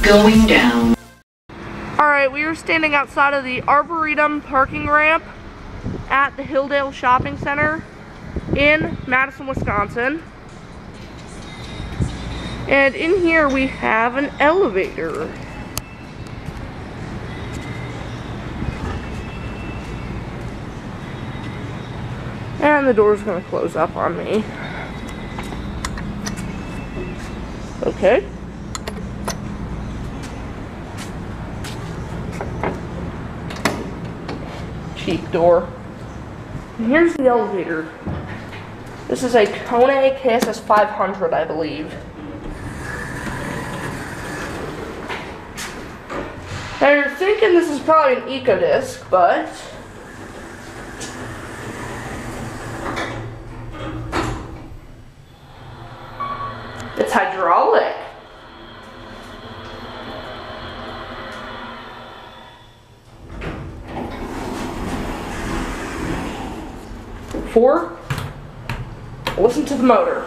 Going down. Alright, we are standing outside of the Arboretum parking ramp at the Hilldale Shopping Center in Madison, Wisconsin. And in here we have an elevator. And the door's gonna close up on me. Okay. Cheap door. And here's the elevator. This is a Kone KSS 500, I believe. Now you're thinking this is probably an EcoDisc, but it's hydraulic. Four, listen to the motor.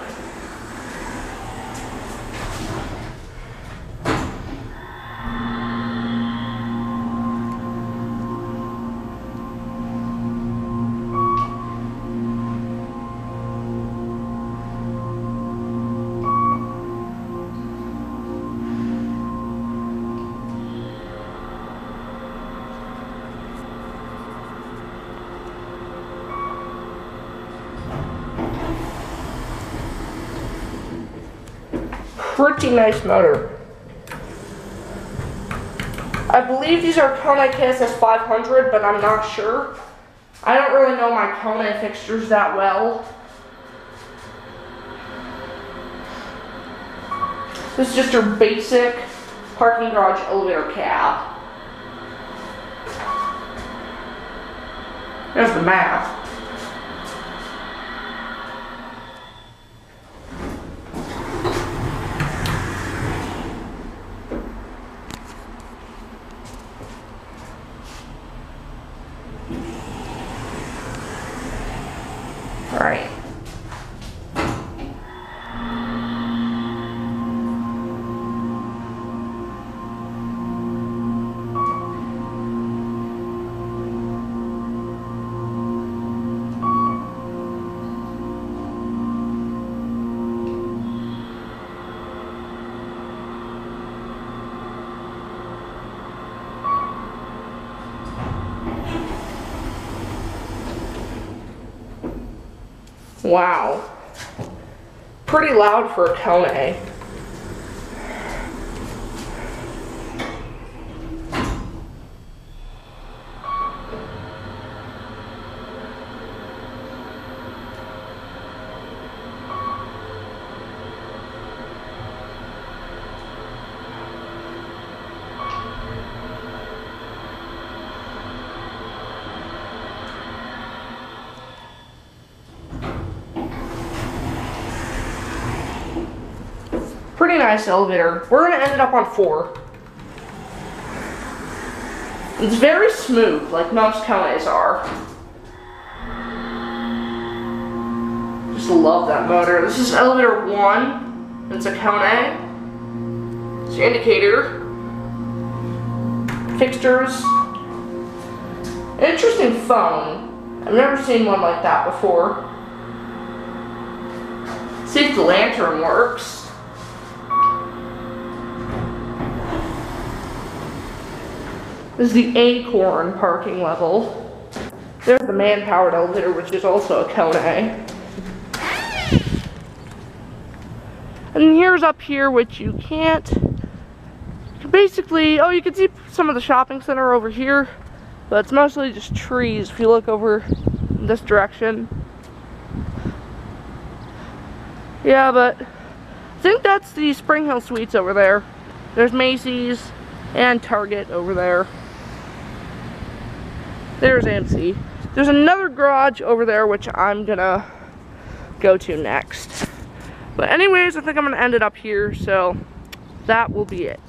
Pretty nice motor. I believe these are Kone KSS 500, but I'm not sure. I don't really know my Kone fixtures that well. This is just your basic parking garage elevator cab. There's the map. All right. Wow. Pretty loud for a Kone. Eh? Nice elevator. We're gonna end it up on four. It's very smooth, like most Kones are. Just love that motor. This is elevator one. It's a Kone. It's your indicator. Fixtures. Interesting phone. I've never seen one like that before. See if the lantern works. This is the Acorn parking level. There's the Montgomery elevator, which is also a Kone. And here's up here, which you can't. Basically, oh, you can see some of the shopping center over here, but it's mostly just trees if you look over this direction. Yeah, but I think that's the Spring Hill Suites over there. There's Macy's and Target over there. There's AMC. There's another garage over there, which I'm gonna go to next. But anyways, I think I'm gonna end it up here, so that will be it.